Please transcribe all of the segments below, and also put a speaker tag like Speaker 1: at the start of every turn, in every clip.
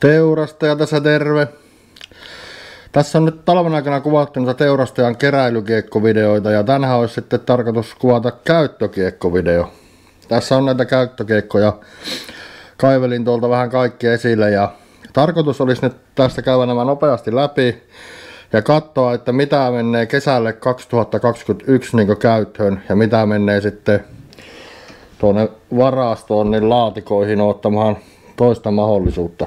Speaker 1: Teurastaja tässä terve. Tässä on nyt talven aikana kuvattu noita teurastajan keräilykiekkovideoita ja tänään olisi sitten tarkoitus kuvata käyttökiekkovideo. Tässä on näitä käyttökiekkoja. Kaivelin tuolta vähän kaikki esille ja tarkoitus olisi nyt tästä käydä nämä nopeasti läpi ja katsoa, että mitä menee kesälle 2021 niin käyttöön ja mitä menee sitten tuonne varastoon niin laatikoihin ottamaan toista mahdollisuutta.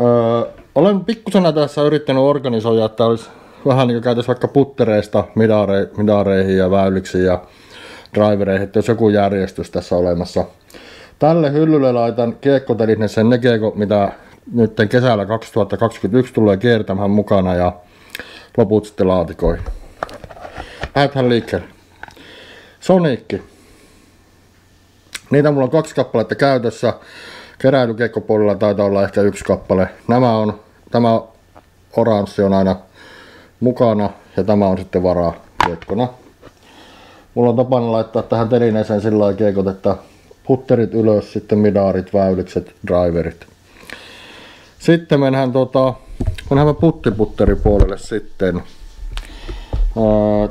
Speaker 1: Öö, olen pikkusena tässä yrittänyt organisoida, että olisi vähän niin kuin vaikka puttereista midare, midareihin ja väyliksiin ja drivereihin, että jos joku järjestys tässä olemassa. Tälle hyllylle laitan kiekkotelinen sen ne kiekko, mitä nyt kesällä 2021 tulee kiertämään mukana ja loput sitten laatikoihin. Lähdetään liikkeelle. Sonicki. Niitä mulla on kaksi kappaletta käytössä. Keräilykiekkopuolella taitaa olla ehkä yksi kappale. Nämä on, tämä oranssi on aina mukana ja tämä on sitten varaa kiekkona. Mulla on tapana laittaa tähän telineeseen sillä lailla kiekot, että putterit ylös, sitten midaarit, väylikset, driverit. Sitten mennään, tota, mennään puttiputteripuolelle sitten.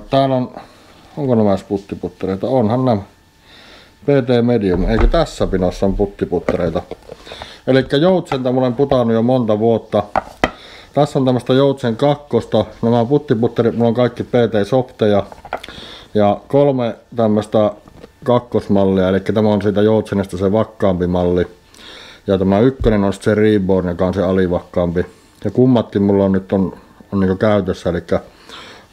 Speaker 1: täällä on, onko nämä puttiputtereita? Onhan nämä. PT Medium, eikö tässä pinossa on puttiputtereita? Eli joutsenta mulla on putannut jo monta vuotta. Tässä on tämmöistä joutsen kakkosta. Nämä puttiputterit, mulla on kaikki PT Softeja. Ja kolme tämmöistä kakkosmallia, eli tämä on siitä joutsenesta se vakkaampi malli. Ja tämä ykkönen on se Reborn, joka on se alivakkaampi. Ja kummatkin mulla on nyt on, on niin käytössä, eli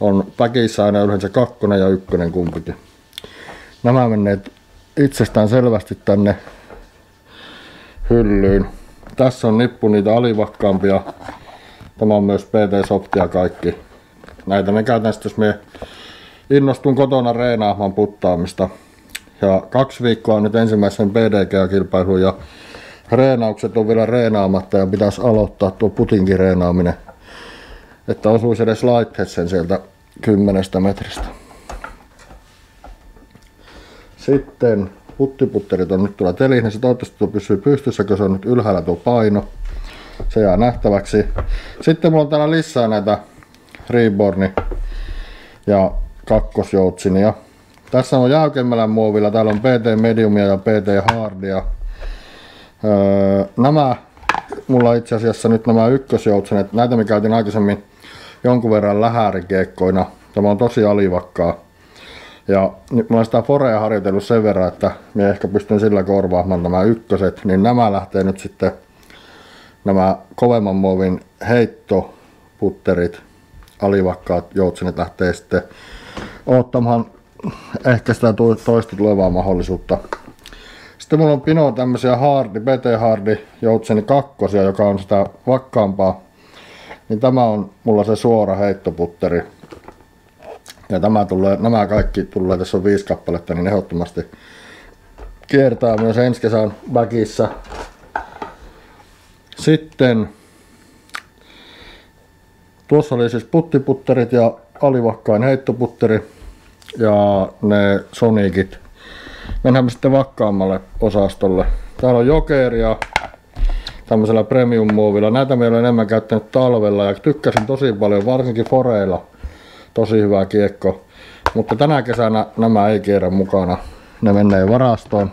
Speaker 1: on päkissä aina yleensä kakkonen ja ykkönen kumpikin. Nämä menneet itsestään selvästi tänne hyllyyn. Tässä on nippu niitä alivakkaampia. Tämä on myös PT Softia kaikki. Näitä me käytän sitten, jos me innostun kotona reenaamaan puttaamista. Ja kaksi viikkoa nyt ensimmäisen PDG-kilpailun ja reenaukset on vielä reenaamatta ja pitäisi aloittaa tuo putinkin reenaaminen. Että osuisi edes laitteeseen sieltä kymmenestä metristä. Sitten puttiputterit on nyt tuolla telineessä. Toivottavasti tuo pysyy pystyssä, kun se on nyt ylhäällä tuo paino. Se jää nähtäväksi. Sitten mulla on täällä lisää näitä Reborni ja kakkosjoutsinia. Tässä on jäykemmällä muovilla. Täällä on PT Mediumia ja PT Hardia. Öö, nämä, mulla itse asiassa nyt nämä ykkösjoutsenet, näitä me käytin aikaisemmin jonkun verran lähärikiekkoina. Tämä on tosi alivakkaa. Ja nyt mä olen sitä Forea harjoitellut sen verran, että minä ehkä pystyn sillä korvaamaan nämä ykköset, niin nämä lähtee nyt sitten nämä kovemman muovin heittoputterit, alivakkaat joutsenet lähtee sitten ottamaan ehkä sitä toista tulevaa mahdollisuutta. Sitten mulla on pino tämmöisiä hardi, BT Hardi joutseni kakkosia, joka on sitä vakkaampaa. Niin tämä on mulla se suora heittoputteri. Ja tämä tulee, nämä kaikki tulee, tässä on viisi kappaletta, niin ehdottomasti kiertää myös ensi kesän väkissä. Sitten tuossa oli siis puttiputterit ja alivakkain heittoputteri ja ne Sonicit. Mennään sitten vakkaammalle osastolle. Täällä on jokeria tämmöisellä premium muovilla. Näitä meillä on enemmän käyttänyt talvella ja tykkäsin tosi paljon, varsinkin foreilla tosi hyvä kiekko. Mutta tänä kesänä nämä ei kierrä mukana. Ne menee varastoon.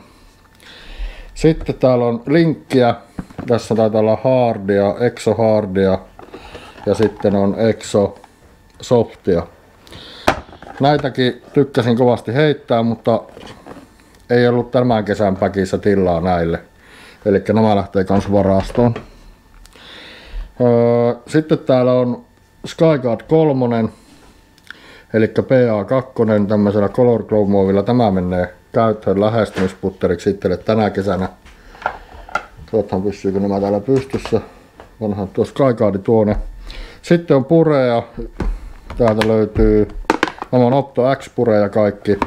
Speaker 1: Sitten täällä on linkkiä. Tässä taitaa olla hardia, exo hardia ja sitten on exo softia. Näitäkin tykkäsin kovasti heittää, mutta ei ollut tämän kesän päkissä tilaa näille. Eli nämä lähtee kans varastoon. Öö, sitten täällä on Skyguard 3, Eli PA2 tämmöisellä Color Glow muovilla tämä menee käyttöön lähestymisputteriksi itselle tänä kesänä. Katsotaan pysyykö nämä täällä pystyssä. Onhan tuo Skyguardi tuonne. Sitten on pureja. Täältä löytyy, nämä on Opto X pureja kaikki.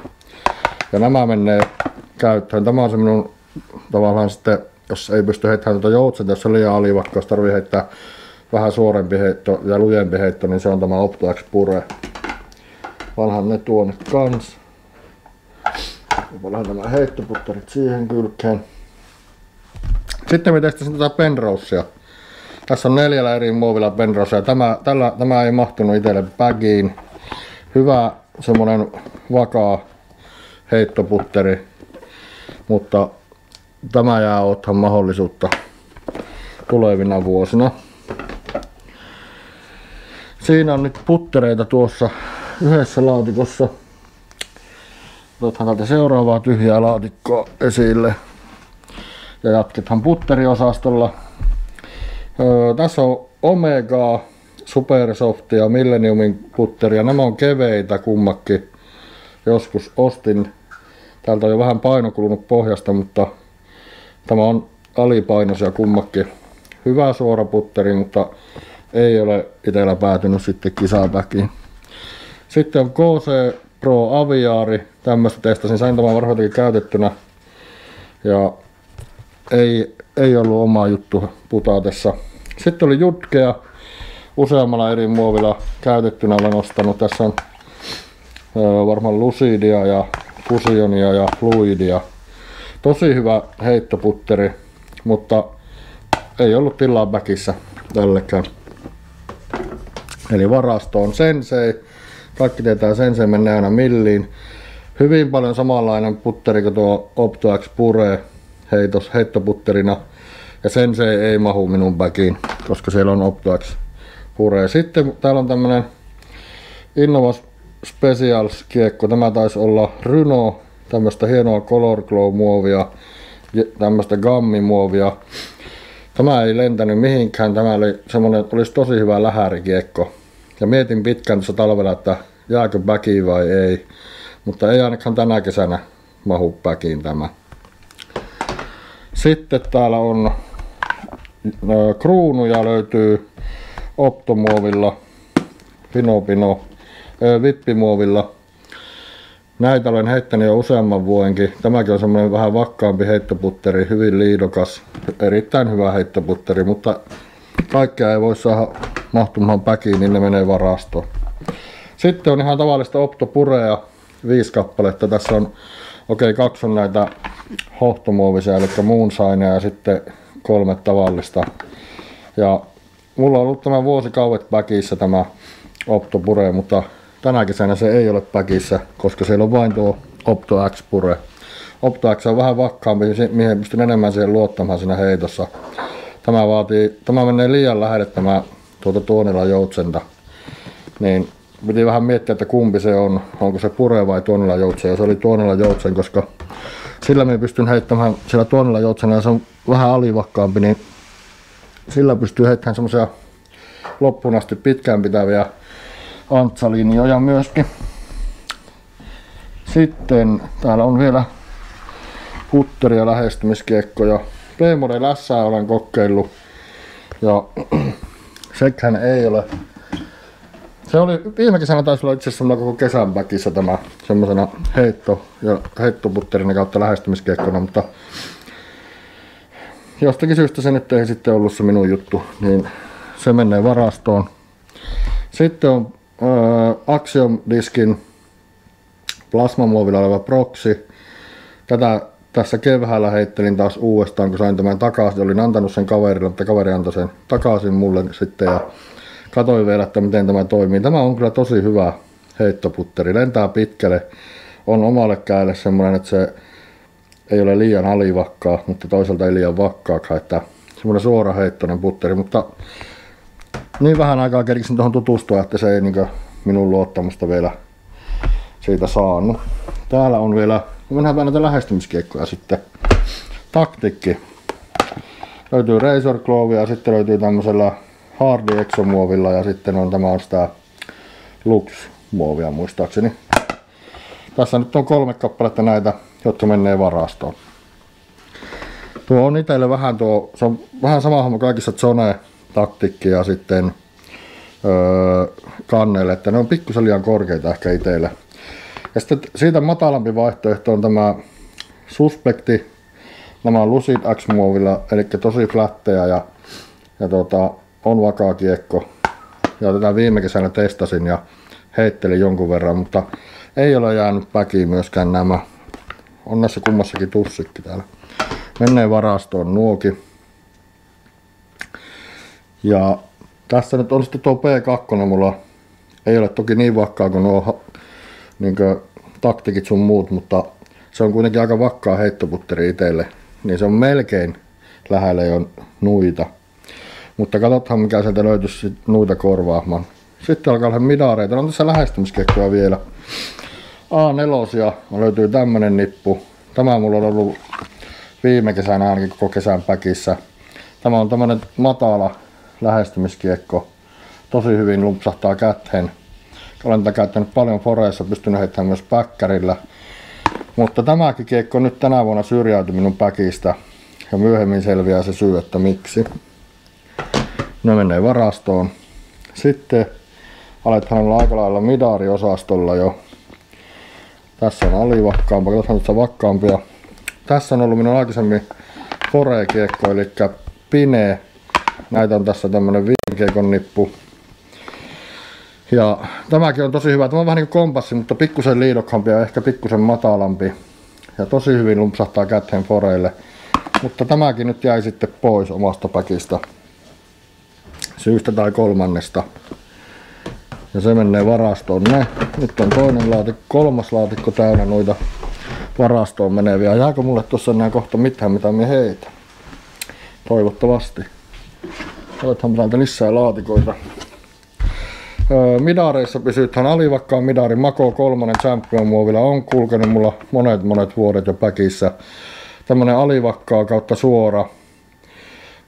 Speaker 1: Ja nämä menee käyttöön. Tämä on se minun tavallaan sitten, jos ei pysty heittämään tuota joutsenta, jos se liian alivakka, jos tarvii heittää vähän suorempi heitto ja lujempi heitto, niin se on tämä Opto X Pure. Vanhan ne tuon kans. Paljon nämä heittoputterit siihen kylkeen. Sitten me testasin tätä Penrosea. Tässä on neljällä eri muovilla Penrosea. Tämä, tällä, tämä ei mahtunut itselle bagiin. Hyvä semmonen vakaa heittoputteri, mutta tämä jää ottaa mahdollisuutta tulevina vuosina. Siinä on nyt puttereita tuossa yhdessä laatikossa. Otetaan täältä seuraavaa tyhjää laatikkoa esille. Ja jatketaan putteriosastolla. Öö, tässä on Omega, Supersoft ja Millenniumin putteria. Nämä on keveitä kummakki. Joskus ostin. Täältä on jo vähän paino kulunut pohjasta, mutta tämä on alipainoisia kummakki. Hyvä suora putteri, mutta ei ole itsellä päätynyt sitten kisapäkiin. Sitten on KC Pro Aviari. Tämmöistä testasin. Sain tämän varhoitakin käytettynä. Ja ei, ei ollut oma juttu putaatessa. Sitten oli jutkea. Useammalla eri muovilla käytettynä olen ostanut. Tässä on varmaan Lucidia ja Fusionia ja Fluidia. Tosi hyvä heittoputteri, mutta ei ollut tilaa väkissä tällekään. Eli varasto on Sensei. Kaikki tietää Sensei menee aina milliin. Hyvin paljon samanlainen putteri kuin tuo Opto X Pure heitos, heittoputterina. Ja Sensei ei mahu minun backiin, koska siellä on Opto X Pure. Sitten täällä on tämmönen Innovas Specials kiekko. Tämä taisi olla Ryno, tämmöistä hienoa Color Glow muovia, tämmöistä gammimuovia. Tämä ei lentänyt mihinkään, tämä oli semmonen, olisi tosi hyvä lähärikiekko. Ja mietin pitkään tuossa talvella, että jääkö backiin vai ei. Mutta ei ainakaan tänä kesänä mahu backiin tämä. Sitten täällä on kruunuja löytyy optomuovilla, pinopino, vippimuovilla. Näitä olen heittänyt jo useamman vuodenkin. Tämäkin on semmoinen vähän vakkaampi heittoputteri, hyvin liidokas, erittäin hyvä heittoputteri, mutta kaikkea ei voi saada mahtumaan päkiin, niin ne menee varastoon. Sitten on ihan tavallista optopurea, viisi kappaletta. Tässä on, okei, okay, kaksi on näitä hohtomuovisia, eli moonshineja ja sitten kolme tavallista. Ja mulla on ollut tämä vuosikauet päkissä tämä optopure, mutta tänä kesänä se ei ole päkissä, koska siellä on vain tuo Opto X pure. Opto X on vähän vakkaampi, mihin pystyn enemmän siihen luottamaan siinä heitossa. Tämä vaatii, tämä menee liian lähelle tämä tuota Tuonilla joutsenta. Niin piti vähän miettiä, että kumpi se on, onko se pure vai Tuonilla joutsen. Ja se oli Tuonilla joutsen, koska sillä me pystyn heittämään, sillä Tuonilla joutsena ja se on vähän alivakkaampi, niin sillä pystyy heittämään semmoisia loppuun asti pitkään pitäviä antsalinjoja myöskin. Sitten täällä on vielä putteria lähestymiskiekkoja. P-Mode lässää olen kokeillut ja sekään ei ole. Se oli viime kesänä taisi olla itse asiassa koko kesän väkissä tämä semmoisena heitto ja heittoputterina kautta lähestymiskiekkona, mutta jostakin syystä se nyt ei sitten ollut se minun juttu, niin se menee varastoon. Sitten on äh, Axiom Diskin plasmamuovilla oleva proxy. Tätä tässä keväällä heittelin taas uudestaan, kun sain tämän takaisin. Olin antanut sen kaverille, mutta kaveri antoi sen takaisin mulle sitten ja katsoin vielä, että miten tämä toimii. Tämä on kyllä tosi hyvä heittoputteri. Lentää pitkälle. On omalle kädelle semmoinen, että se ei ole liian alivakkaa, mutta toisaalta ei liian vakkaakaan. Että semmoinen suora heittoinen putteri, mutta niin vähän aikaa kerkisin tuohon tutustua, että se ei niin minun luottamusta vielä siitä saanut. Täällä on vielä mennään näitä lähestymiskiekkoja sitten. Taktikki. Löytyy Razor Glove ja sitten löytyy tämmöisellä Hardy Exo-muovilla ja sitten on tämä on sitä Lux-muovia muistaakseni. Tässä nyt on kolme kappaletta näitä, jotka menee varastoon. Tuo on itselle vähän tuo, se on vähän sama homma kaikissa Zone taktikki ja sitten öö, kanneille, että ne on pikkusen liian korkeita ehkä itselle. Ja sitten siitä matalampi vaihtoehto on tämä Suspekti. Nämä Lucid X-muovilla, eli tosi flättejä ja, ja tota, on vakaa kiekko. Ja tätä viime kesänä testasin ja heittelin jonkun verran, mutta ei ole jäänyt päkiin myöskään nämä. On näissä kummassakin tussikki täällä. Menneen varastoon nuoki. Ja tässä nyt on sitten tuo P2, mulla ei ole toki niin vakkaa kuin nuo niin kuin, taktikit sun muut, mutta se on kuitenkin aika vakkaa heittoputteri itselle. Niin se on melkein lähellä jo nuita. Mutta katsotaan mikä sieltä löytyisi nuita korvaamaan. Sitten alkaa olla midareita. On tässä lähestymiskekkoja vielä. A4 löytyy tämmönen nippu. Tämä mulla on ollut viime kesänä ainakin koko kesän päkissä. Tämä on tämmönen matala lähestymiskiekko. Tosi hyvin lumpsahtaa käteen. Olen tätä käyttänyt paljon foreissa, pystynyt heittämään myös päkkärillä. Mutta tämäkin kiekko nyt tänä vuonna syrjäytyi minun päkistä. Ja myöhemmin selviää se syy, että miksi. Ne menee varastoon. Sitten aletaan olla aika lailla midari-osastolla jo. Tässä on alivakkaampia, katsotaan tässä vakkaampia. Tässä on ollut minun aikaisemmin forekiekko, eli pine. Näitä on tässä tämmönen viinkiekon nippu. Ja tämäkin on tosi hyvä. Tämä on vähän niin kuin kompassi, mutta pikkusen liidokkaampi ja ehkä pikkusen matalampi. Ja tosi hyvin lumpsahtaa käteen foreille. Mutta tämäkin nyt jäi sitten pois omasta pakista. Syystä tai kolmannesta. Ja se menee varastoon ne. Nyt on toinen laatikko, kolmas laatikko täynnä noita varastoon meneviä. Jääkö mulle tuossa enää kohta mitään mitä me heitä? Toivottavasti. Otetaan täältä lisää laatikoita. Öö, midareissa pysytään alivakkaan midari Mako 3 Champion muovilla on kulkenut mulla monet monet vuodet jo päkissä. Tämmönen alivakkaa kautta suora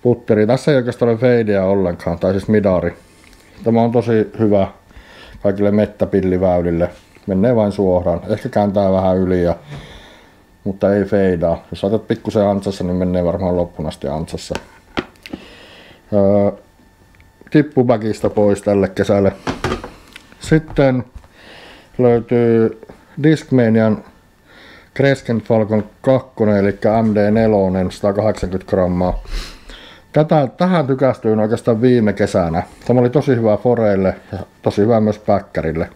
Speaker 1: putteri. Tässä ei oikeastaan ole feidiä ollenkaan, tai siis midari. Tämä on tosi hyvä kaikille mettäpilliväylille. Menee vain suoraan. Ehkä kääntää vähän yli, ja, mutta ei feidaa. Jos otat pikkusen ansassa, niin menee varmaan loppuun asti ansassa. Öö, tippubackista pois tälle kesälle. Sitten löytyy Discmanian Crescent Falcon 2, eli MD4, 180 grammaa. Tätä, tähän tykästyin oikeastaan viime kesänä. Tämä oli tosi hyvä foreille ja tosi hyvä myös päkkärille.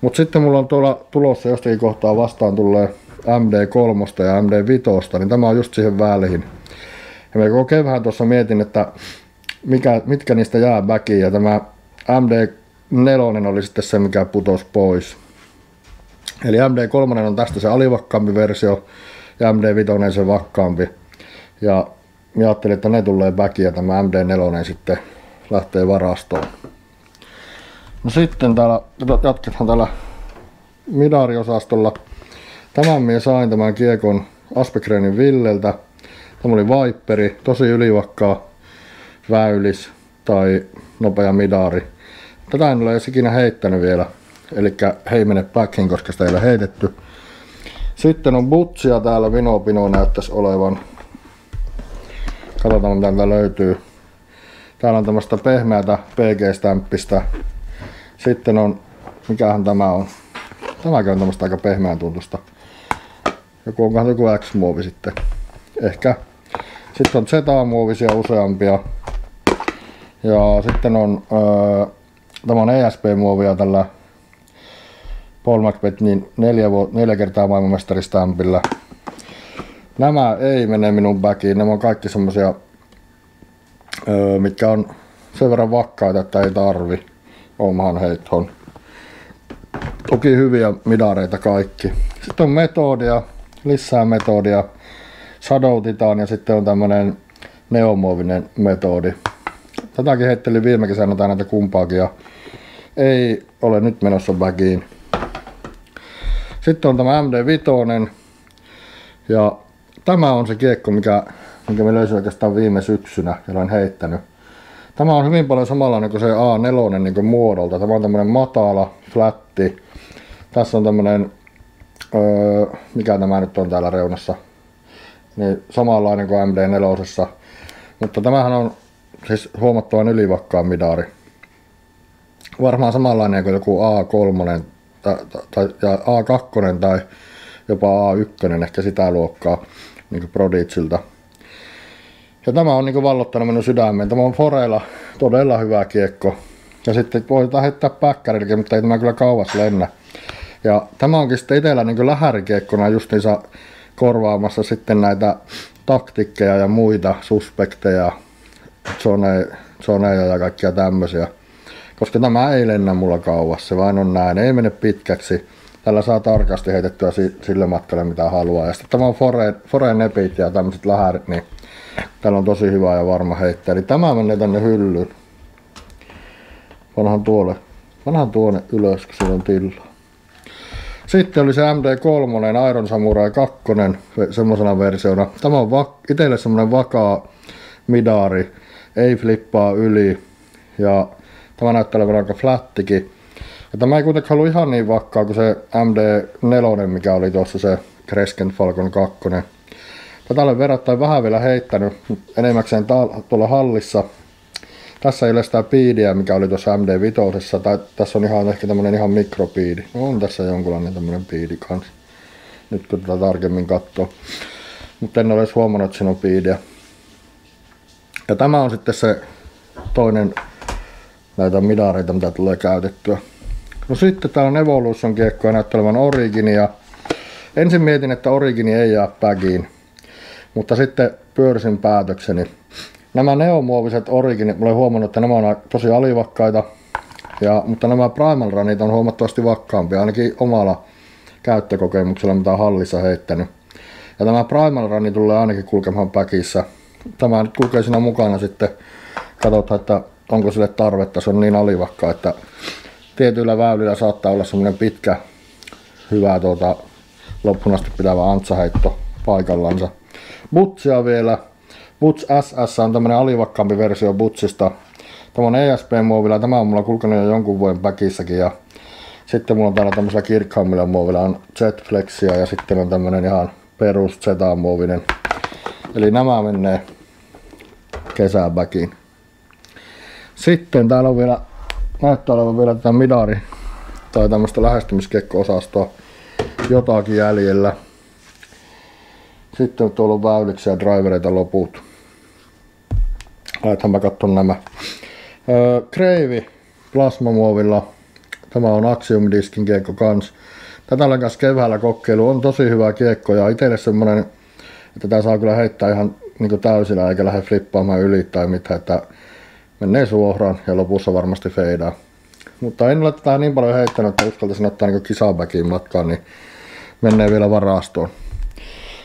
Speaker 1: Mutta sitten mulla on tuolla tulossa jostakin kohtaa vastaan tulee MD3 ja MD5, niin tämä on just siihen väliin. Ja me koko kevään tuossa mietin, että mikä, mitkä niistä jää backiin ja tämä MD4 oli sitten se, mikä putosi pois. Eli MD3 on tästä se alivakkaampi versio ja MD5 se vakkaampi. Ja minä ajattelin, että ne tulee ja tämä MD4 sitten lähtee varastoon. No sitten täällä, jatketaan täällä Midari-osastolla. Tämän minä sain tämän kiekon Aspegrenin Villeltä. Tämä oli Viperi, tosi ylivakkaa väylis tai nopea midari. Tätä en ole edes ikinä heittänyt vielä. Eli hei mene backiin, koska sitä ei ole heitetty. Sitten on butsia täällä, Vinopino näyttäisi olevan. Katsotaan mitä täältä löytyy. Täällä on tämmöistä pehmeätä PG-stämppistä. Sitten on, mikähän tämä on? Tämäkin on tämmöistä aika pehmeän tuntusta. Joku onkohan joku X-muovi sitten. Ehkä. Sitten on Z-muovisia useampia. Ja sitten on, öö, tämä on ESP-muovia tällä Paul McBethnin neljä, neljä kertaa maailmanmestaristampilla. Nämä ei mene minun backiin, nämä on kaikki semmosia, öö, mitkä on sen verran vakkaita, että ei tarvi omaan heittoon. Toki hyviä midareita kaikki. Sitten on metodia, lisää metodia. Shadow Titan ja sitten on tämmönen neomuovinen metodi. Tätäkin heittelin viime kesänä tai näitä kumpaakin ja ei ole nyt menossa backiin. Sitten on tämä MD5 ja tämä on se kiekko, mikä, mikä me löysin oikeastaan viime syksynä ja olen heittänyt. Tämä on hyvin paljon samanlainen kuin se A4 niin kuin muodolta. Tämä on tämmöinen matala, flatti. Tässä on tämmöinen, öö, mikä tämä nyt on täällä reunassa, niin samanlainen kuin MD4. Mutta tämähän on siis huomattavan ylivakkaan midari. Varmaan samanlainen kuin joku A3 tai, tai, ja A2 tai jopa A1, ehkä sitä luokkaa niin kuin Prodigilta. Ja tämä on niin vallottanut minun sydämeen. Tämä on Forella todella hyvä kiekko. Ja sitten voi heittää päkkärillekin, mutta ei tämä kyllä kauas lennä. Ja tämä onkin sitten itsellä niin lähärikiekkona justiinsa korvaamassa sitten näitä taktikkeja ja muita suspekteja, zone, zoneja ja kaikkia tämmöisiä. Koska tämä ei lennä mulla kauas, se vain on näin, ei mene pitkäksi. Tällä saa tarkasti heitettyä sille matkalle mitä haluaa. Ja sitten tämä on Foreen, Foreen nepit ja tämmöiset lähärit, niin täällä on tosi hyvä ja varma heittää. Eli tämä menee tänne hyllyyn. Vanhan tuolle, vanhan tuonne ylös, kun siellä on tilaa. Sitten oli se MD3, Iron Samurai 2, semmoisena versiona. Tämä on va- itselle semmoinen vakaa midari, ei flippaa yli ja tämä näyttää olevan aika flattikin. Ja tämä ei kuitenkaan ollut ihan niin vakkaa kuin se MD4, mikä oli tuossa se Crescent Falcon 2. Tätä olen verrattain vähän vielä heittänyt, enemmäkseen tuolla hallissa tässä ei ole sitä piidiä, mikä oli tuossa MD5, tai tässä on ihan ehkä tämmönen ihan mikropiidi. No, on tässä jonkunlainen tämmönen piidi kanssa. Nyt kun tätä tarkemmin katsoo. Mutta en ole edes huomannut, että siinä on piidiä. Ja tämä on sitten se toinen näitä midareita, mitä tulee käytettyä. No sitten täällä on Evolution kiekkoja näyttelevän Origini ja ensin mietin, että Origini ei jää bagiin. Mutta sitten pyörisin päätökseni nämä neomuoviset originit, olen huomannut, että nämä on tosi alivakkaita, ja, mutta nämä Primal Runit on huomattavasti vakkaampia, ainakin omalla käyttökokemuksella, mitä on hallissa heittänyt. Ja tämä Primal Run tulee ainakin kulkemaan päkissä. Tämä nyt kulkee siinä mukana sitten. Katsotaan, että onko sille tarvetta. Se on niin alivakka, että tietyillä väylillä saattaa olla semmoinen pitkä, hyvä tuota, loppuun asti pitävä antsaheitto paikallansa. Butsia vielä Buts SS on tämmönen alivakkaampi versio Butsista. Tämä on ESP-muovilla, tämä on mulla kulkenut jo jonkun vuoden päkissäkin ja sitten mulla on täällä tämmöisellä kirkkaammilla muovilla on Jetflexia ja sitten on tämmönen ihan perus Z-muovinen. Eli nämä menee kesäbäkiin. Sitten täällä on vielä, näyttää olevan vielä tätä midari tai tämmöistä lähestymiskekko-osastoa jotakin jäljellä. Sitten on tuolla väyliksiä ja drivereita loput. Laithan mä katson nämä. Öö, Kreivi plasmamuovilla. Tämä on Axiom Diskin kiekko kans. Tätä olen kanssa keväällä kokeilu. On tosi hyvä kiekko ja itselle semmonen, että tää saa kyllä heittää ihan niin täysillä eikä lähde flippaamaan yli tai mitään, että menee suoraan ja lopussa varmasti feidaa. Mutta en ole tätä niin paljon heittänyt, että uskaltaisin ottaa niin kisabackiin matkaan, niin menee vielä varastoon.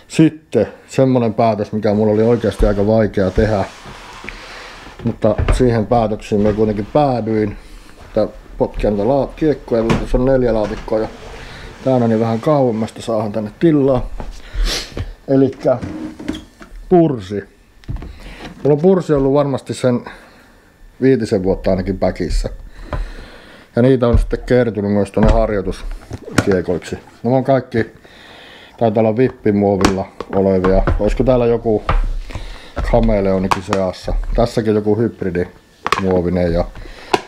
Speaker 1: Sitten semmonen päätös, mikä mulla oli oikeasti aika vaikea tehdä, mutta siihen päätöksiin me kuitenkin päädyin, että potkin tätä kiekkoja, tässä on neljä laatikkoa ja täällä niin vähän kauemmasta saahan tänne tilaa. Eli pursi. Mulla on pursi ollut varmasti sen viitisen vuotta ainakin päkissä. Ja niitä on sitten kertynyt myös tuonne harjoituskiekoiksi. Ne on kaikki Taitaa olla vippimuovilla olevia. Olisiko täällä joku kameleonikin seassa? Tässäkin joku hybridimuovinen ja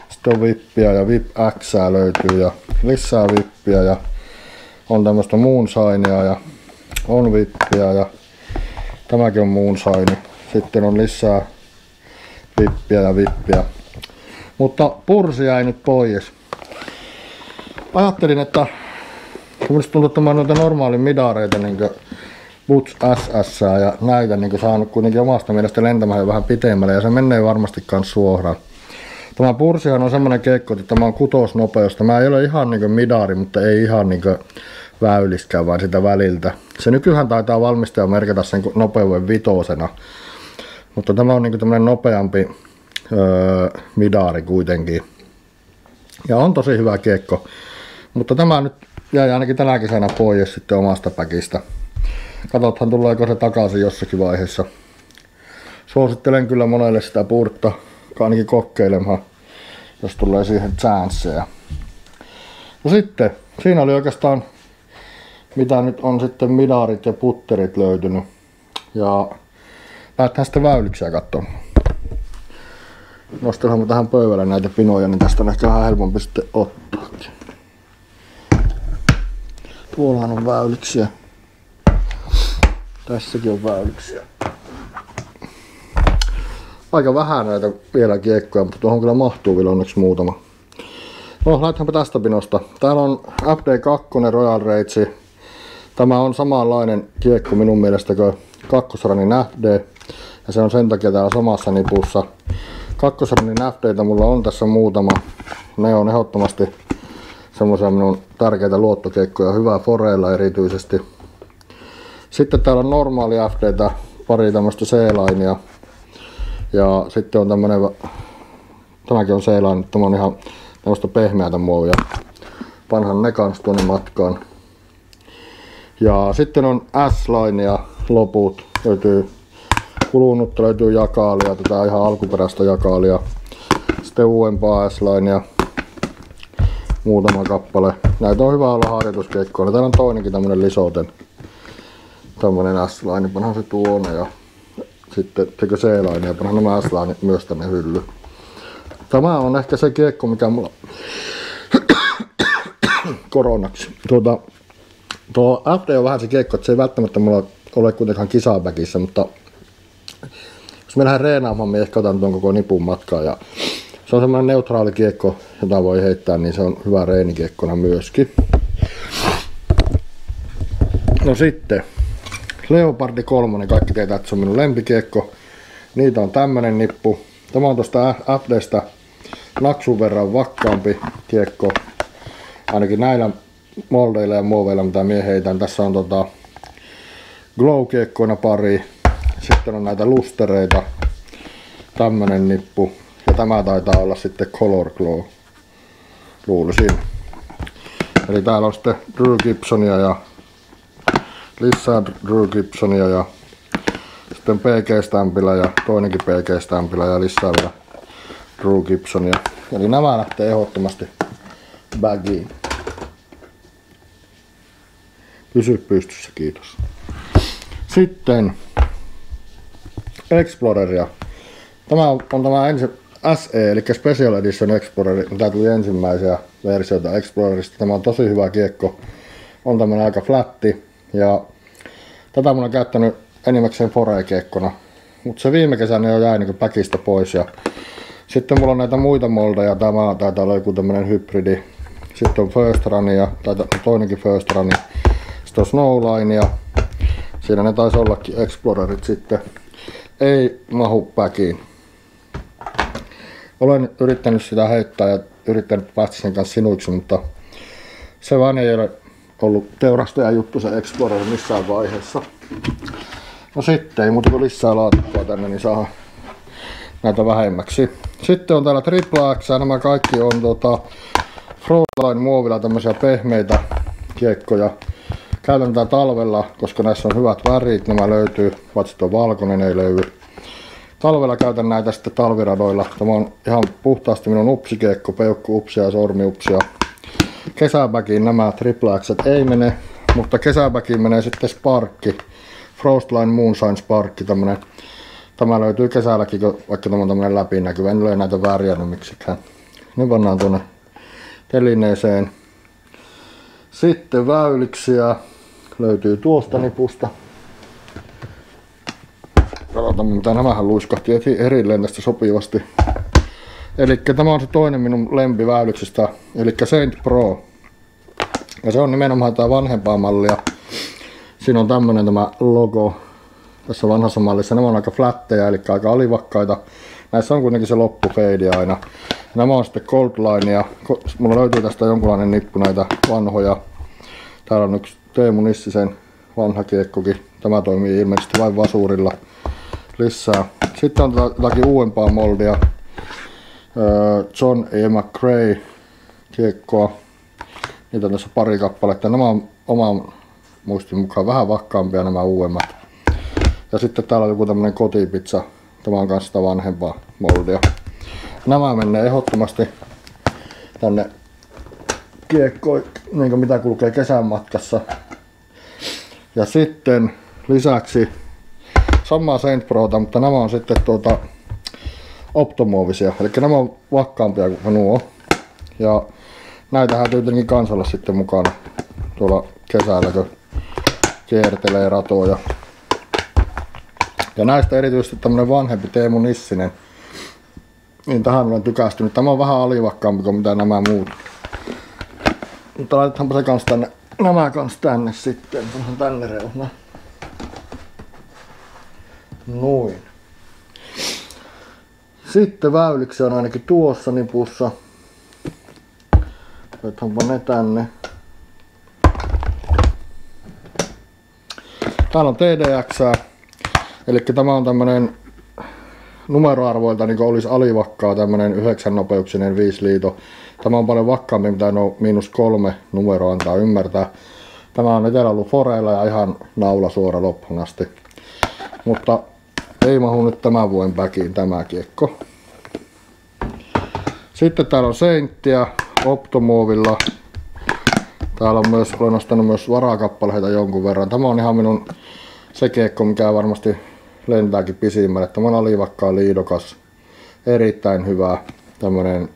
Speaker 1: sitten on vippiä ja vip X löytyy ja lisää vippiä ja on tämmöistä moonshinia ja on vippiä ja tämäkin on moonshine. Sitten on lisää vippiä ja vippiä. Mutta pursi jäi nyt pois. Ajattelin, että Minusta tuntuu, että mä noita normaalin midareita, niin Boots SS ja näitä niin saanut kuitenkin omasta mielestä lentämään vähän pitemmälle ja se menee varmasti kans suoraan. Tämä pursihan on semmonen keikko, että tämä on kutosnopeus. Tämä ei ole ihan niin midari, mutta ei ihan niin väyliskään, vaan sitä väliltä. Se nykyään taitaa valmistaja merkata sen nopeuden vitosena. Mutta tämä on niin tämmönen nopeampi öö, midari kuitenkin. Ja on tosi hyvä kiekko. Mutta tämä nyt jäi ainakin tänä kesänä pois sitten omasta päkistä. Katsotaan tuleeko se takaisin jossakin vaiheessa. Suosittelen kyllä monelle sitä purtta ainakin kokeilemaan, jos tulee siihen chanceja. No sitten, siinä oli oikeastaan mitä nyt on sitten midarit ja putterit löytynyt. Ja lähdetään sitten väyliksiä katsomaan. Nostellaan tähän pöydälle näitä pinoja, niin tästä on ehkä vähän helpompi sitten ottaa. Tuollahan on väyliksiä. Tässäkin on väyliksiä. aika vähän näitä vielä kiekkoja, mutta tuohon kyllä mahtuu vielä onneksi muutama. No, laitetaanpa tästä pinosta. Täällä on FD2 Royal Rage. Tämä on samanlainen kiekko minun mielestä kuin kakkosranin FD. Ja se on sen takia täällä samassa nipussa. Kakkosranin FDtä mulla on tässä muutama. Ne on ehdottomasti semmoisia minun tärkeitä luottokeikkoja. Hyvää foreilla erityisesti. Sitten täällä on normaali FDtä, pari tämmöistä C-linea. Ja sitten on tämmönen, tämäkin on C-line, tämä on ihan tämmöistä pehmeätä muovia. Panhan ne kans tuonne matkaan. Ja sitten on S-line ja loput. Löytyy kulunutta, löytyy jakaalia, tätä ihan alkuperäistä jakaalia. Sitten uudempaa s ja muutama kappale. Näitä on hyvä olla harjoituskeikkoilla. Täällä on toinenkin tämmönen lisoten. Tämmönen S-line, panhan se tuonne ja sitten tekö C-line ja panhan nämä S-line myös tänne hylly. Tämä on ehkä se kiekko, mikä mulla koronaksi. Tuota, tuo FD on vähän se kiekko, että se ei välttämättä mulla ole kuitenkaan kisapäkissä, mutta jos me lähden reenaamaan, niin ehkä otan tuon koko nipun matkaa ja se on semmoinen neutraali kiekko, jota voi heittää, niin se on hyvä reenikiekkona myöskin. No sitten, Leopardi 3, kaikki tietää, että se on minun lempikiekko. Niitä on tämmönen nippu. Tämä on tuosta FDstä naksun verran vakkaampi kiekko. Ainakin näillä moldeilla ja muoveilla, mitä mie heitän. Tässä on tota glow-kiekkoina pari. Sitten on näitä lustereita. Tämmönen nippu. Ja tämä taitaa olla sitten Color Glow. Luulisin. Eli täällä on sitten Drew Gibsonia ja lisää Drew Gibsonia ja sitten PG-stämpillä ja toinenkin PG-stämpillä ja lisää vielä Drew Gibsonia. Eli nämä lähtee ehdottomasti bagiin. Pysy pystyssä, kiitos. Sitten Exploreria. Tämä on, on tämä ensi, SE, eli Special Edition Explorer. Tämä tuli ensimmäisiä versioita Explorerista. Tämä on tosi hyvä kiekko. On tämmönen aika flatti. Ja tätä mun on käyttänyt enimmäkseen foreikiekkona. Mutta se viime kesänä jo jäi niin päkistä pois. Ja sitten mulla on näitä muita moldeja. Tämä taitaa olla joku tämmönen hybridi. Sitten on First Run ja toinenkin First Run. Sitten on Snowline ja siinä ne taisi ollakin Explorerit sitten. Ei mahu päkiin. Olen yrittänyt sitä heittää ja yrittänyt päästä sen kanssa sinuiksi, mutta se vaan ei ole ollut teurastaja juttu se Explorer missään vaiheessa. No sitten, ei muuta kuin lisää laatikkoa tänne, niin saa näitä vähemmäksi. Sitten on täällä Triple X, nämä kaikki on tota, Frontline muovilla tämmöisiä pehmeitä kiekkoja. Käytän tätä talvella, koska näissä on hyvät värit, nämä löytyy, paitsi tuo valkoinen ei löydy. Talvella käytän näitä sitten talviradoilla. Tämä on ihan puhtaasti minun upsikiekko, peukku upsia ja sormiupsia. Kesäbäkiin nämä Triple X ei mene, mutta kesäbäkiin menee sitten Sparkki. Frostline Moonshine Sparkki, tämmönen Tämä löytyy kesälläkin, vaikka tämä on tämmönen läpinäkyvä. En ole näitä värjännyt miksikään. Ne pannaan tuonne telineeseen. Sitten väyliksiä löytyy tuosta nipusta. Katsotaan mitä nämähän luiskahti erilleen tästä sopivasti. Eli tämä on se toinen minun lempiväylyksistä, eli Saint Pro. Ja se on nimenomaan tämä vanhempaa mallia. Siinä on tämmönen tämä logo tässä vanhassa mallissa. Nämä on aika flatteja, eli aika alivakkaita. Näissä on kuitenkin se loppufeidi aina. Nämä on sitten Coldline ja mulla löytyy tästä jonkunlainen nippu näitä vanhoja. Täällä on yksi Teemu Nissisen vanha kiekkokin. Tämä toimii ilmeisesti vain vasurilla lisää. Sitten on jotakin uudempaa moldia. John E. McRae kiekkoa. Niitä on tässä pari kappaletta. Nämä on oman muistin mukaan vähän vakkaampia nämä uudemmat. Ja sitten täällä on joku tämmönen kotipizza. Tämä on kanssa sitä vanhempaa moldia. Nämä menee ehdottomasti tänne kiekkoon, niin mitä kulkee kesän matkassa. Ja sitten lisäksi samaa Saint Prota, mutta nämä on sitten tuota optomuovisia. Eli nämä on vakkaampia kuin nuo. Ja näitähän tietenkin kansalla sitten mukana tuolla kesällä, kun kiertelee ratoja. Ja näistä erityisesti tämmönen vanhempi Teemu Nissinen. Niin tähän olen tykästynyt. Tämä on vähän alivakkaampi kuin mitä nämä muut. Mutta laitetaanpa se kans tänne, nämä kans tänne sitten. Onhan tänne reuna. Noin. Sitten väyliksi on ainakin tuossa nipussa. Laitaanpa ne tänne. Täällä on TDX. Eli tämä on tämmönen numeroarvoilta niin olisi alivakkaa tämmönen 9 nopeuksinen 5 liito. Tämä on paljon vakkaampi, mitä no miinus kolme numero antaa ymmärtää. Tämä on etelä ollut foreilla ja ihan naula suora loppuun asti. Mutta ei mahu nyt tämän vuoden backiin tämä kiekko. Sitten täällä on seinttiä Optomovilla. Täällä on myös, olen ostanut myös varakappaleita jonkun verran. Tämä on ihan minun se kiekko, mikä varmasti lentääkin pisimmälle. Tämä on alivakkaa liidokas. Erittäin hyvä tämmönen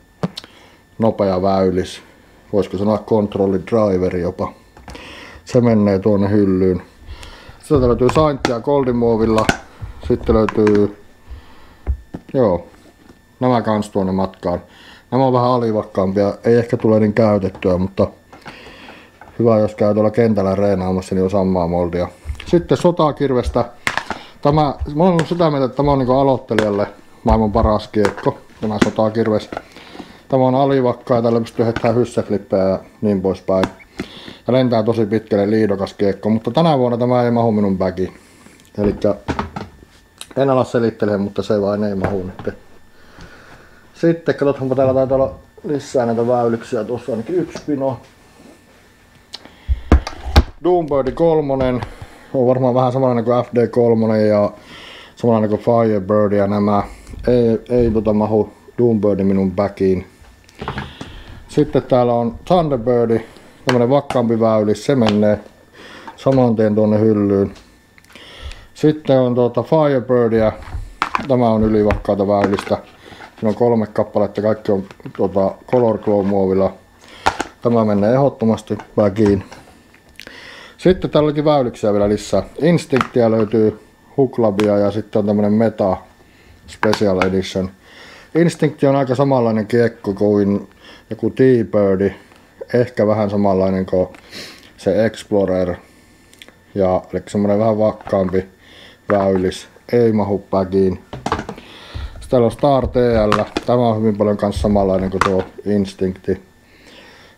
Speaker 1: nopea väylis. Voisiko sanoa kontrolli driveri jopa. Se menee tuonne hyllyyn. Sitten löytyy Saintia Goldimovilla. Sitten löytyy, joo, nämä kans tuonne matkaan. Nämä on vähän alivakkaampia, ei ehkä tule niin käytettyä, mutta hyvä jos käy tuolla kentällä reenaamassa, niin on samaa moldia. Sitten sotakirvestä. Tämä, mä oon sitä mieltä, että tämä on niin aloittelijalle maailman paras kiekko, tämä sotakirves. Tämä on alivakkaa ja tällä pystyy heittämään hysseflippejä ja niin poispäin. Ja lentää tosi pitkälle liidokas kiekko, mutta tänä vuonna tämä ei mahu minun bagi. Eli en ala selittelemään, mutta se vain ei mahu nyt. Sitten katsotaanpa täällä taitaa olla lisää näitä väylyksiä. Tuossa ainakin yksi pino. Doombirdi 3 on varmaan vähän samanlainen kuin FD3 ja samanlainen kuin Firebird ja nämä. Ei, ei tota mahu Doombirdi minun backiin. Sitten täällä on Thunderbirdi, tämmönen vakkaampi väylis, se menee saman tien tuonne hyllyyn. Sitten on tuota Firebirdia, tämä on ylivakkaata väylistä. Siinä on kolme kappaletta, kaikki on tuota, Color Glow muovilla. Tämä menee ehdottomasti backiin. Sitten täällä olikin väylyksiä vielä lisää. Instinctia löytyy Huklabia ja sitten on tämmönen Meta Special Edition. Instincti on aika samanlainen kiekko kuin joku T-Birdi. Ehkä vähän samanlainen kuin se Explorer. Ja eli semmonen vähän vakkaampi väylis. Ei mahu backiin. Sitten on Star TL. Tämä on hyvin paljon kanssa samanlainen kuin tuo Instincti.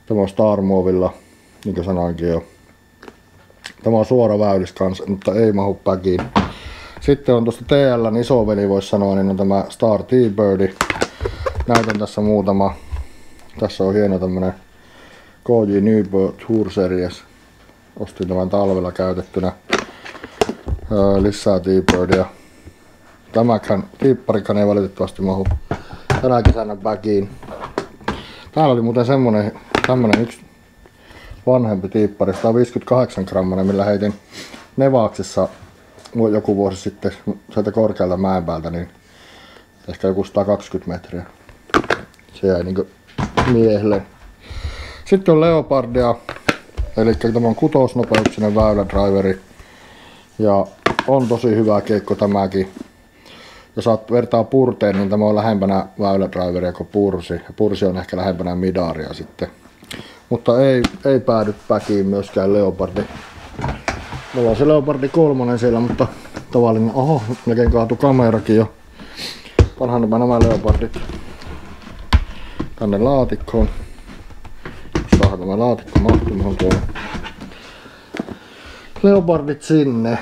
Speaker 1: Tämä on Star Movilla, niin kuin sanoinkin jo. Tämä on suora väylis kanssa, mutta ei mahu backiin. Sitten on tuosta TL isoveli voisi sanoa, niin on tämä Star T-Birdi. Näytän tässä muutama. Tässä on hieno tämmönen KJ Newbird Tour Series. Ostin tämän talvella käytettynä. Öö, lisää T-Birdia. Tämäkään tipparikan ei valitettavasti mahu tänä kesänä backiin. Täällä oli muuten semmonen, tämmönen yksi vanhempi tiippari, 158 grammanen, millä heitin Nevaaksessa joku vuosi sitten sieltä korkealta mäen päältä, niin ehkä joku 120 metriä. Se jäi niinku miehelle. Sitten on Leopardia, eli tämä on kutosnopeuksinen väylädriveri. Ja on tosi hyvä keikko tämäkin. Jos saat vertaa purteen, niin tämä on lähempänä väylädriveria kuin pursi. Ja pursi on ehkä lähempänä midaria sitten. Mutta ei, ei päädy päkiin myöskään Leopardi. Mulla on se Leopardi kolmonen siellä, mutta tavallinen, oho, melkein kaatu kamerakin jo. Panhan nämä Leopardit tänne laatikkoon. Saadaan tämä laatikko mahtumaan tuolla. Leopardit sinne.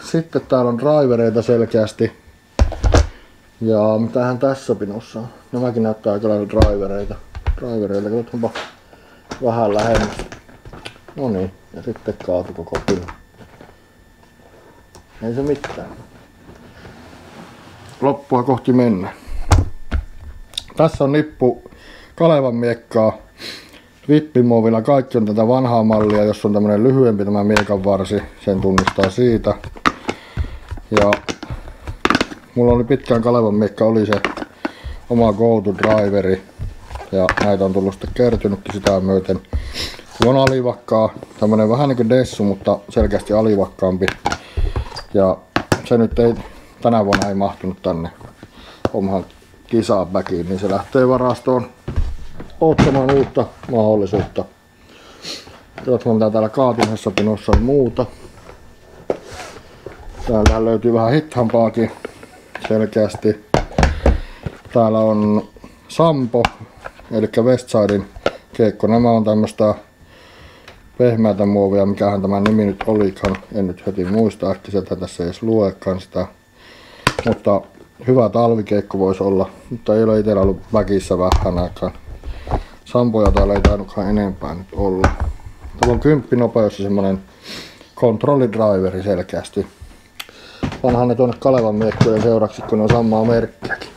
Speaker 1: Sitten täällä on drivereita selkeästi. Ja mitähän tässä pinossa on? Nämäkin näyttää aika lailla drivereita. Drivereita, katsotaanpa vähän lähemmäs. No niin, ja sitten kaatu koko pino. Ei se mitään. Loppua kohti mennä. Tässä on nippu Kalevan miekkaa. Vippimuovilla kaikki on tätä vanhaa mallia, jos on tämmönen lyhyempi tämä miekan varsi, sen tunnistaa siitä. Ja mulla oli pitkään Kalevan miekka, oli se oma go-to driveri. Ja näitä on tullut sitten kertynytkin sitä myöten. On alivakkaa, tämmönen vähän niinku dessu, mutta selkeästi alivakkaampi. Ja se nyt ei tänä vuonna ei mahtunut tänne omaan kisabäkiin, niin se lähtee varastoon ottamaan uutta mahdollisuutta. Katsotaan mitä täällä kaatumisessa pinossa muuta. Täältä löytyy vähän hittampaakin selkeästi. Täällä on Sampo, eli Westsidein keekko. Nämä on tämmöstä pehmeätä muovia, mikähän tämä nimi nyt olikaan. En nyt heti muista, sieltä tässä edes luekaan sitä. Mutta hyvä talvikeikko voisi olla, mutta ei ole itsellä ollut väkissä vähän aikaan. Sampoja täällä ei tainnutkaan enempää nyt olla. Tämä on kymppinopeus ja semmonen kontrollidriveri selkeästi. Vanhan ne tuonne Kalevan miekkojen seuraksi, kun ne on samaa merkkiäkin.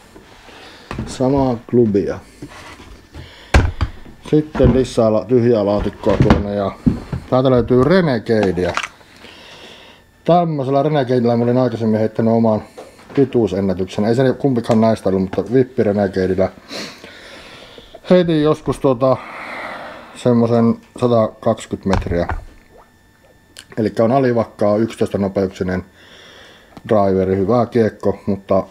Speaker 1: Samaa klubia. Sitten lisää tyhjää laatikkoa tuonne ja täältä löytyy Renegadeä. Tämmöisellä Renegadeilla mä olin aikaisemmin heittänyt oman pituusennätyksen. Ei se kumpikaan näistä ollut, mutta Vippi Renegadeillä heitin joskus tuota semmoisen 120 metriä. Eli on alivakkaa 11 nopeuksinen driveri, hyvä kiekko, mutta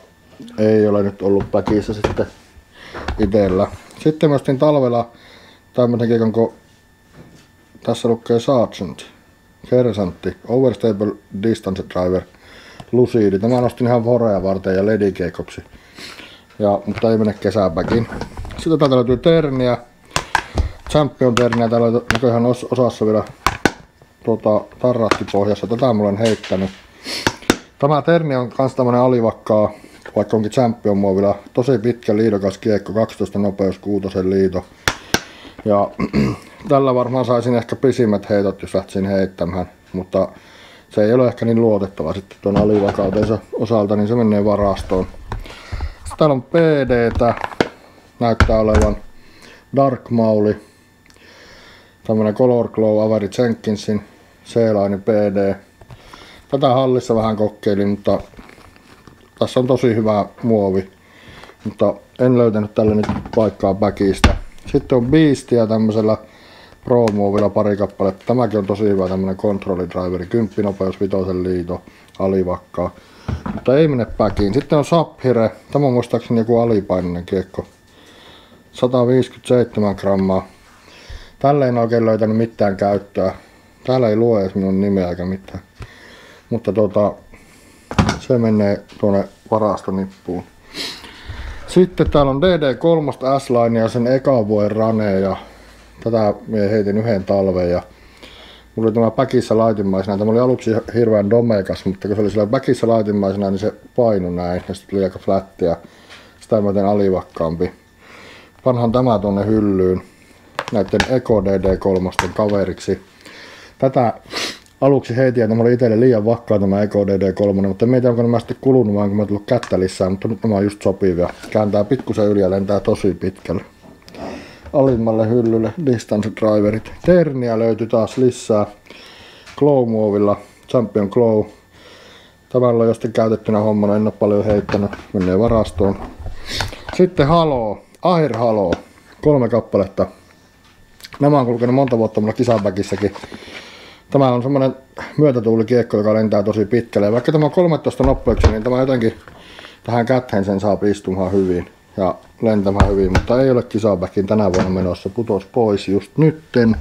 Speaker 1: ei ole nyt ollut päkissä sitten itellä. Sitten mä talvella tämmönen kiekon, kun tässä lukee Sergeant, Kersantti, Overstable Distance Driver, Lucidi. Tämä nostin ihan voreja varten ja ledikeikoksi. Ja, mutta ei mene kesäpäkin. Sitten täältä löytyy Terniä, Champion Terniä, täällä on näköjään os osassa vielä tuota, tarrattipohjassa. Tätä mulla on heittänyt. Tämä Terni on kans tämmönen alivakkaa, vaikka onkin Champion muovilla. Tosi pitkä liidokas kiekko, 12 nopeus, kuutosen liito. Ja tällä varmaan saisin ehkä pisimmät heitot, jos lähtisin heittämään. Mutta se ei ole ehkä niin luotettava sitten tuon alivakautensa osalta, niin se menee varastoon. Sitten täällä on PDtä, näyttää olevan Dark Mauli, tämmönen Color Glow Avery Jenkinsin C-lainen PD. Tätä hallissa vähän kokeilin, mutta tässä on tosi hyvä muovi, mutta en löytänyt tälle nyt paikkaa backista. Sitten on Beastia tämmöisellä Pro-muovilla pari kappaletta. Tämäkin on tosi hyvä tämmönen kontrollidriveri, 10 nopeus, vitosen liito, alivakkaa. Mutta ei mene backiin. Sitten on Sapphire, tämä on muistaakseni joku alipainoinen kiekko. 157 grammaa. Tälle en oikein löytänyt mitään käyttöä. Täällä ei lue edes minun nimeä eikä mitään. Mutta tota, se menee tuonne varastonippuun. Sitten täällä on DD3 S-Line ja sen eka vuoden rane ja tätä minä heitin yhden talven ja mulla oli tämä päkissä laitimmaisena. Tämä oli aluksi hirveän domekas, mutta kun se oli sillä päkissä laitimmaisena, niin se painu näin ja sitten tuli aika flätti ja sitä mä alivakkaampi. Panhan tämä tuonne hyllyyn näiden Eco DD3 kaveriksi. Tätä aluksi heitin, että mä olin itselle liian vakkaa tämä Eco DD3, mutta meitä onko nämä sitten kulunut vaan kun mä tullut kättä lisää, mutta nyt nämä on just sopivia. Kääntää pikkusen yli ja lentää tosi pitkälle. Alimmalle hyllylle distance driverit. Terniä löytyy taas lisää. Glow-muovilla, Champion Glow. Tämä on sitten käytettynä hommana, en ole paljon heittänyt, menee varastoon. Sitten Halo, Air Halo, kolme kappaletta. Nämä on kulkenut monta vuotta mulla kisapäkissäkin. Tämä on semmonen myötätuulikiekko, joka lentää tosi pitkälle. Ja vaikka tämä on 13 nopeuksia, niin tämä jotenkin tähän käteen sen saa istumaan hyvin ja lentämään hyvin, mutta ei ole kisapäkin tänä vuonna menossa. Putos pois just nytten.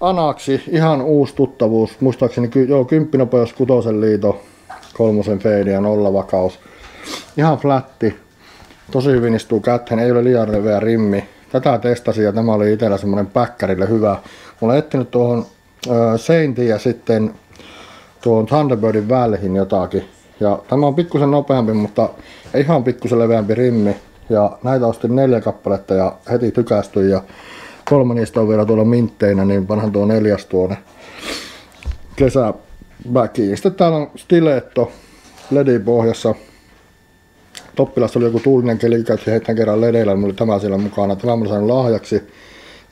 Speaker 1: Anaksi, ihan uusi tuttavuus. Muistaakseni joo, 10 nopeus, kutosen liito, kolmosen feidi ja nolla vakaus. Ihan flatti. Tosi hyvin istuu käteen, ei ole liian leveä rimmi. Tätä testasin ja tämä oli itsellä semmonen päkkärille hyvä. Mulla olen tuohon Seintiin ja sitten tuon Thunderbirdin väliin jotakin. Ja tämä on pikkusen nopeampi, mutta ihan pikkusen leveämpi rimmi. Ja näitä ostin neljä kappaletta ja heti tykästyin ja kolme niistä on vielä tuolla mintteinä, niin vanhan tuo neljäs tuonne kesäbackiin. Sitten täällä on stiletto ledin pohjassa. Toppilassa oli joku tuulinen keli, käytti heittän kerran ledeillä, mulla oli tämä siellä mukana. Tämä mulla sain lahjaksi.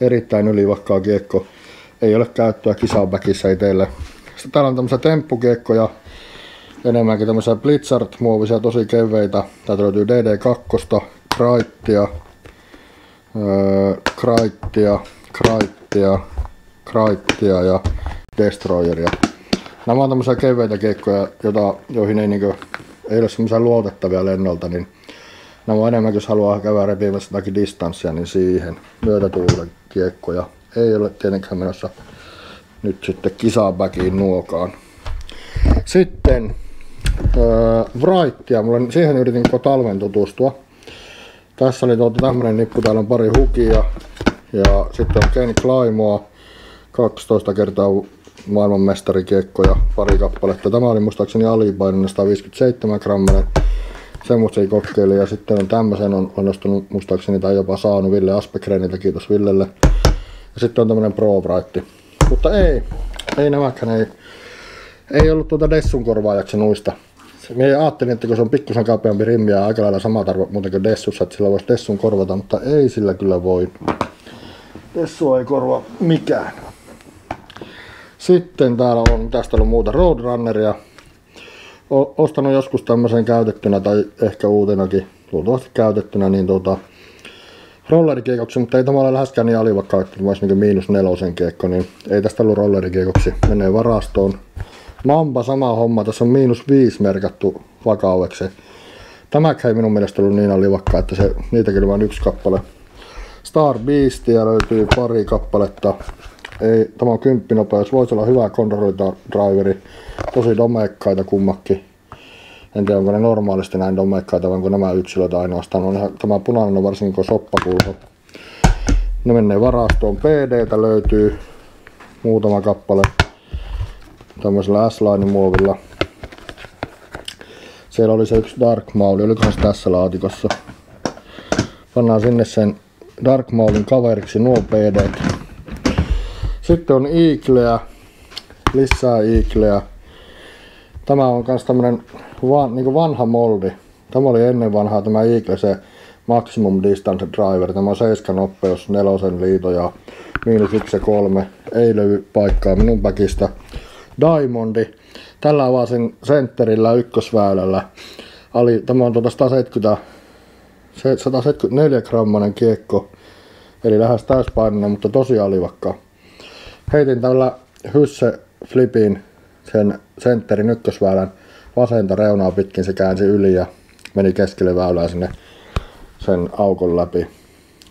Speaker 1: Erittäin ylivakkaa kiekko ei ole käyttöä kisabackissa itselle. Sitten täällä on tämmöisiä temppukiekkoja, enemmänkin tämmöisiä Blitzard-muovisia, tosi keveitä. Täältä löytyy DD2, Kraittia, öö, Kraittia, Kraittia, Kraittia ja Destroyeria. Nämä on tämmöisiä keveitä kiekkoja, jota, joihin ei, niin kuin, ei ole semmoisia luotettavia lennolta, niin nämä on enemmän, jos haluaa käydä repimässä jotakin distanssia, niin siihen myötätuulen kiekkoja. Ei ole tietenkään menossa nyt sitten kisabakiin nuokaan. Sitten äh, Wrightia, mulla, siihen yritin koko talven tutustua. Tässä oli tuota tämmönen nippu, täällä on pari hukia ja sitten on Ken Climoa 12 kertaa maailmanmestarikiekkoja, pari kappaletta. Tämä oli muistaakseni alipainoinen 157 grammanen. Semmoista ei kokeili ja sitten on tämmöisen on onnistunut muistaakseni tai jopa saanut Ville Aspekrenilta, kiitos Villelle. Ja sitten on tämmönen Pro Bright. Mutta ei, ei nämäkään ei, ei ollut tuota Dessun korvaajaksi nuista. Mie ajattelin, että kun se on pikkusen kapeampi rimmi ja aika lailla sama tarvo muuten kuin Dessussa, että sillä voisi Dessun korvata, mutta ei sillä kyllä voi. Dessu ei korvaa mikään. Sitten täällä on, tästä on muuta Roadrunneria. O, ostanut joskus tämmöisen käytettynä tai ehkä uutenakin, luultavasti käytettynä, niin tuota, rollerikiekoksi, mutta ei ole läheskään niin että tämä olisi niin miinus nelosen kiekko, niin ei tästä ollut rollerikiekoksi. Menee varastoon. Mamba sama homma, tässä on miinus viisi merkattu vakaudeksi. Tämä ei minun mielestä ollut niin alivakka, että se, niitäkin oli vain yksi kappale. Star Beastia löytyy pari kappaletta. Ei, tämä on kymppinopeus, voisi olla hyvä kontrollidriveri. Tosi domekkaita kummakki. En tiedä, onko ne normaalisti näin domekkaita, vai onko nämä yksilöt ainoastaan. On ihan, tämä punainen on varsinkin soppakulho. Ne menee varastoon. PDtä löytyy muutama kappale tämmöisellä S-line muovilla. Siellä oli se yksi Dark Mauli, olikohan se tässä laatikossa. Pannaan sinne sen Dark Maulin kaveriksi nuo PD. Sitten on Eagleä, lisää Eagleä. Tämä on kans tämmönen van, niin vanha moldi. Tämä oli ennen vanhaa tämä Eagle, se Maximum Distance Driver. Tämä on 7 nopeus, nelosen liito ja miinus 1 ja 3. Ei löydy paikkaa minun päkistä. Diamondi. Tällä avasin sentterillä ykkösväylällä. Ali, tämä on tuota 170, 174 grammanen kiekko. Eli lähes täyspainoinen, mutta tosi alivakka. Heitin tällä hysse flipin sen sentterin ykkösväylän vasenta reunaa pitkin se käänsi yli ja meni keskelle väylää sinne sen aukon läpi.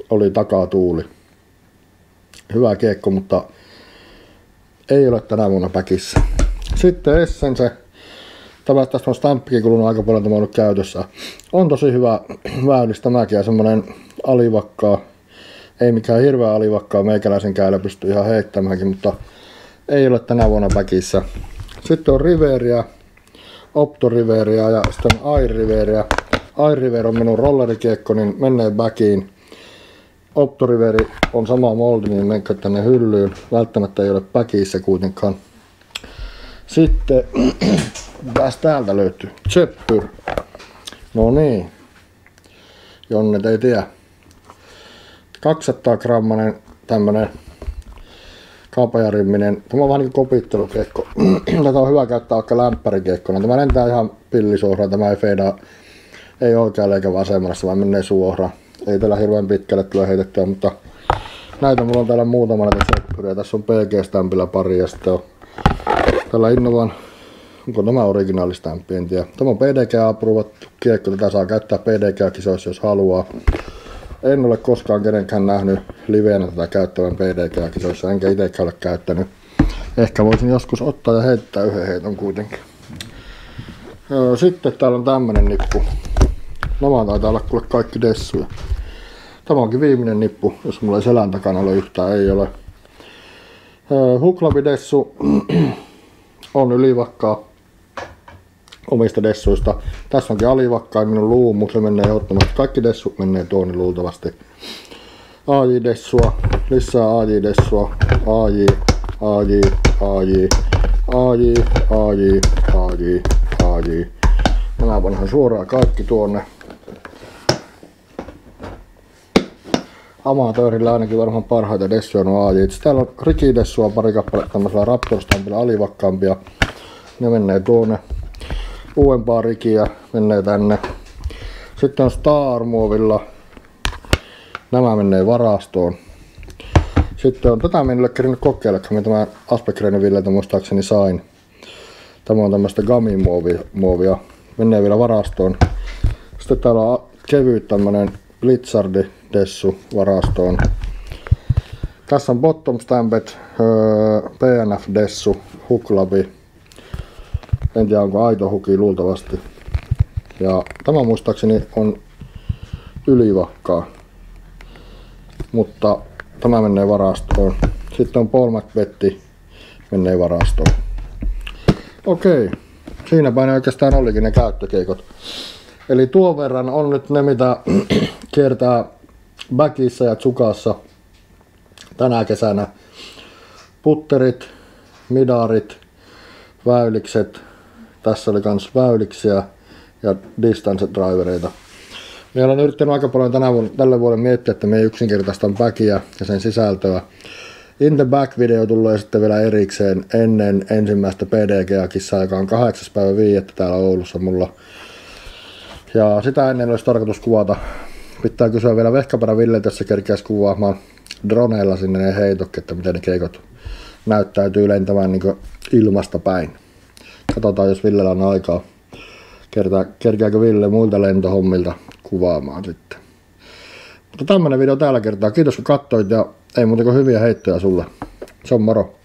Speaker 1: Oli takaa tuuli. Hyvä kiekko, mutta ei ole tänä vuonna päkissä. Sitten Essence. Tämä tästä on stamppikin kulunut aika paljon tämä on ollut käytössä. On tosi hyvä väylis tämäkin ja semmonen alivakkaa. Ei mikään hirveä alivakkaa, meikäläisen käydä pystyy ihan heittämäänkin, mutta ei ole tänä vuonna päkissä. Sitten on Riveria, Optoriveria ja sitten Airiveria. Airiver on minun rollerikiekko, niin menee backiin. Optoriveri on sama moldi, niin menkö tänne hyllyyn. Välttämättä ei ole päkissä kuitenkaan. Sitten, taas täältä löytyy? Tseppyr. No niin. Jonnet ei tiedä. 200 grammanen tämmönen kapajarimminen. Tämä on vähän niin kuin. Tätä on hyvä käyttää vaikka lämpärikiekkona. Tämä lentää ihan pillisuohraan. Tämä ei feida, ei oikealle eikä vasemmassa, vaan menee suoraan. Ei tällä hirveän pitkälle tule heitettyä, mutta näitä mulla on täällä muutama näitä seppyriä. Tässä on PG-stämpillä pari ja sitten on tällä Innovan, onko tämä originaalistämpi, en tiedä. Tämä on PDG-approvattu kiekko, tätä saa käyttää PDG-kisoissa jos haluaa. En ole koskaan kenenkään nähnyt liveenä tätä käyttävän PDG-kisoissa, enkä itsekään ole käyttänyt. Ehkä voisin joskus ottaa ja heittää yhden heiton kuitenkin. Sitten täällä on tämmönen nippu. Nämä taitaa olla kuule kaikki dessuja. Tämä onkin viimeinen nippu, jos mulla ei selän takana ole yhtään, ei ole. Huklavidessu on ylivakkaa omista dessuista. Tässä onkin alivakkaa minun luumu, se menee ehdottomasti. Kaikki dessut menee tuonne luultavasti. AJ-dessua, lisää AJ-dessua, AJ, AJ, AJ, AJ, AJ, AJ, AJ. Nämä vanhan suoraan kaikki tuonne. Amatöörillä ainakin varmaan parhaita dessuja on AJ. Täällä on rikidessua pari kappaletta tämmöisellä Raptor-stampilla alivakkaampia. Ne menee tuonne uudempaa rikiä menee tänne. Sitten on Star-muovilla. Nämä menee varastoon. Sitten on, tätä minä en kerinyt kokeilla, kun tämä Aspekreinin Villeltä muistaakseni sain. Tämä on tämmöistä gamimuovia. Menee vielä varastoon. Sitten täällä on kevyt tämmönen Blitzardi dessu varastoon. Tässä on bottom stampet, öö, PNF dessu, huklabi. En tiedä onko aito huki luultavasti. Ja tämä muistaakseni on ylivakkaa. Mutta tämä menee varastoon. Sitten on Paul Macbeth menee varastoon. Okei, siinäpä ne oikeastaan olikin ne käyttökeikot. Eli tuon verran on nyt ne, mitä kiertää Backissa ja Tsukassa tänä kesänä. Putterit, midarit, väylikset. Tässä oli kans väyliksiä ja distance drivereita. Meillä on yrittänyt aika paljon tänä vuonna, tällä vuonna miettiä, että me yksinkertaistan backia ja sen sisältöä. In the Back-video tulee sitten vielä erikseen ennen ensimmäistä PDG-kissaa, joka on 8. päivä 5. täällä Oulussa mulla. Ja sitä ennen olisi tarkoitus kuvata. Pitää kysyä vielä Vehkaperä Ville tässä kerkeäisi kuvaamaan droneilla sinne ne heitokki, että miten ne keikot näyttäytyy lentämään niin ilmasta päin. Katsotaan, jos Villellä on aikaa. Kertaa, kerkeääkö Ville muilta lentohommilta kuvaamaan sitten. Mutta tämmönen video tällä kertaa. Kiitos kun katsoit ja ei muuta kuin hyviä heittoja sulle. Se on moro.